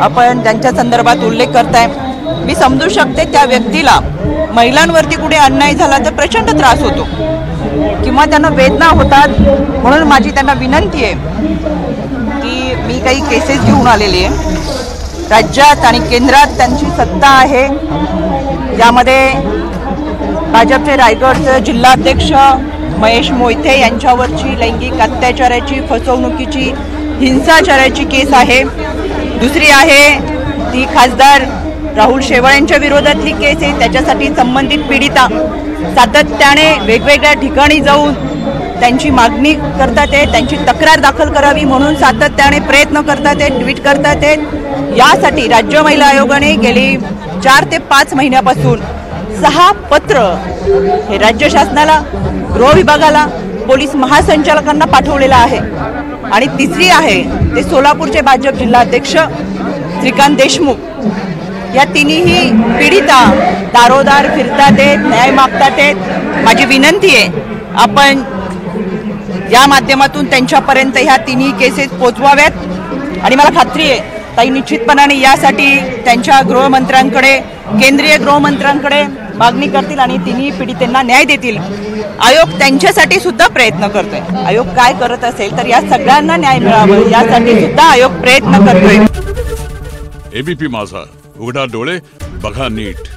आपण त्यांच्या संदर्भात उल्लेख करताय. मी समजू शकते त्या व्यक्तीला महिलांवरती कुठे अन्याय झाला तर प्रचंड त्रास होतो. किंवा त्यांना वेदना होतात म्हणून माझी त्यांना विनंती आहे की मी काही केसेस घेऊन आलेली आहे. राज्यात आणि केंद्रात त्यांची सत्ता आहे. यामध्ये भाजपचे रायगडचे जिल्हाध्यक्ष महेश मोहिते यांच्यावरची लैंगिक अत्याचाराची फसवणुकीची हिंसाचाराची केस आहे. दुसरी आहे ती खासदार राहुल शेवाळ यांच्या विरोधातली केस आहे. त्याच्यासाठी संबंधित पीडिता सातत्याने वेगवेगळ्या ठिकाणी जाऊन त्यांची मागणी करतात आहे त्यांची तक्रार दाखल करावी म्हणून सातत्याने प्रयत्न करतात आहेत ट्विट करतात आहेत. यासाठी राज्य महिला आयोगाने गेली चार ते पाच महिन्यापासून सहा पत्र हे राज्य शासनाला गृह विभागाला पोलीस महासंचालकांना पाठवलेला आहे. आणि तिसरी आहे ते सोलापूरचे भाजप जिल्हाध्यक्ष श्रीकांत देशमुख. या तिन्ही पीडिता दारोदार फिरतात आहेत न्याय मागतात आहेत माझी विनंती आहे आपण या माध्यमातून त्यांच्यापर्यंत ह्या तिन्ही केसेस पोचवाव्यात. आणि मला खात्री आहे ताई निश्चितपणाने यासाठी त्यांच्या गृहमंत्र्यांकडे केंद्रीय गृहमंत्र्यांकडे मागणी करतील आणि तिन्ही पीडितांना न्याय देतील. आयोग त्यांच्यासाठी सुद्धा प्रयत्न करतोय. आयोग काय करत असेल तर या सगळ्यांना न्याय मिळावं. यासाठी सुद्धा आयोग प्रयत्न करतोय. एबीपी माझा. उघडा डोळे बघा नीट.